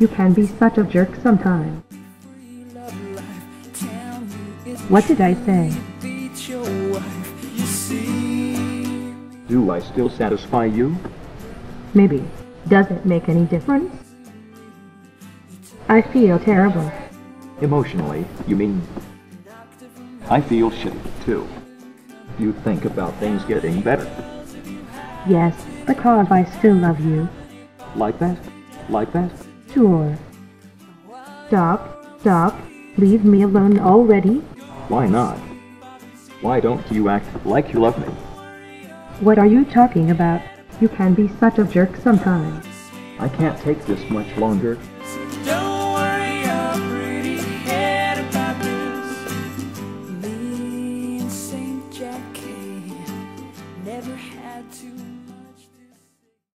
You can be such a jerk sometimes. What did I say? Do I still satisfy you? Maybe. Does it make any difference? I feel terrible. Emotionally, you mean? I feel shitty, too. You think about things getting better. Yes, because I still love you. Like that? Like that? Sure. Stop, stop. Leave me alone already. Why not? Why don't you act like you love me? What are you talking about? You can be such a jerk sometimes. I can't take this much longer. Don't worry your pretty head about this. Me and Saint Jackie never had too